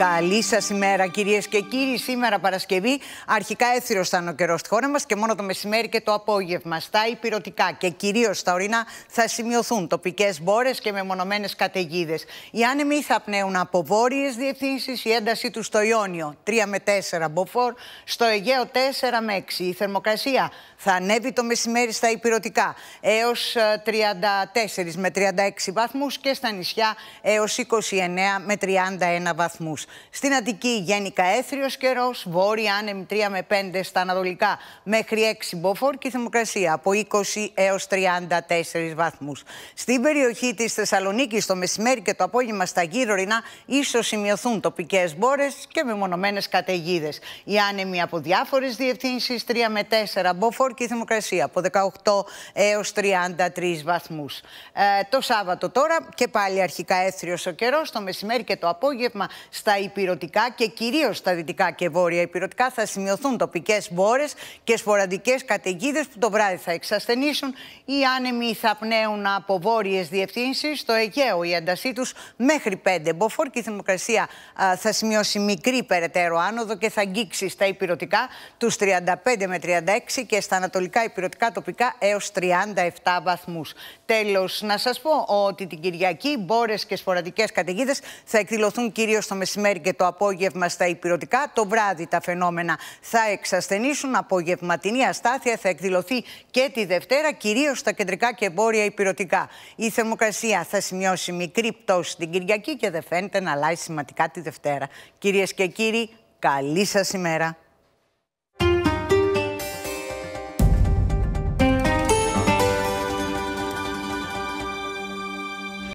Καλή σας ημέρα, κυρίες και κύριοι. Σήμερα Παρασκευή, αρχικά έθυρο ήταν ο καιρός στη χώρα μας και μόνο το μεσημέρι και το απόγευμα. Στα υπηρετικά και κυρίως στα ορεινά θα σημειωθούν τοπικές μπόρες και μεμονωμένες καταιγίδες. Οι άνεμοι θα πνέουν από βόρειες διευθύνσεις, η έντασή τους στο Ιόνιο 3 με 4 μποφόρ, στο Αιγαίο 4 με 6. Η θερμοκρασία θα ανέβει το μεσημέρι στα υπηρετικά έως 34 με 36 βαθμούς και στα νησιά έως 29 με 31 βαθμούς. Στην Αττική γενικά έθριος καιρός, βόρεια άνεμη 3 με 5 στα ανατολικά μέχρι 6 μποφόρ και η θερμοκρασία από 20 έως 34 βαθμούς. Στην περιοχή της Θεσσαλονίκης το μεσημέρι και το απόγευμα στα γύρω ρινά ίσως σημειωθούν τοπικές μπόρες και μεμονωμένες καταιγίδες. Οι άνεμοι από διάφορες διευθύνσεις 3 με 4 μποφόρ και η θερμοκρασία από 18 έως 33 βαθμούς. Ε, το Σάββατο τώρα και πάλι αρχικά έθριος ο καιρός, το μεσημέρι και το απόγευμα στα υπηρετικά και κυρίως στα δυτικά και βόρεια υπηρετικά θα σημειωθούν τοπικές μπόρες και σποραντικέ καταιγίδες που το βράδυ θα εξασθενήσουν. Οι άνεμοι θα πνέουν από βόρειες διευθύνσεις στο Αιγαίο. Η έντασή τους μέχρι 5 μποφόρ και η θερμοκρασία θα σημειώσει μικρή περαιτέρω άνοδο και θα αγγίξει στα υπηρετικά τους 35 με 36 και στα ανατολικά υπηρετικά τοπικά έως 37 βαθμούς. Τέλος, να σας πω ότι την Κυριακή μπόρες και σποραντικέ καταιγίδες θα εκδηλωθούν κυρίως το μεσημέρι και το απόγευμα στα υπηρετικά. Το βράδυ τα φαινόμενα θα εξασθενήσουν. Απογευματινή αστάθεια θα εκδηλωθεί και τη Δευτέρα, κυρίως στα κεντρικά και εμπόρια υπηρετικά. Η θερμοκρασία θα σημειώσει μικρή πτώση την Κυριακή και δεν φαίνεται να αλλάζει σημαντικά τη Δευτέρα. Κυρίες και κύριοι, καλή σας ημέρα.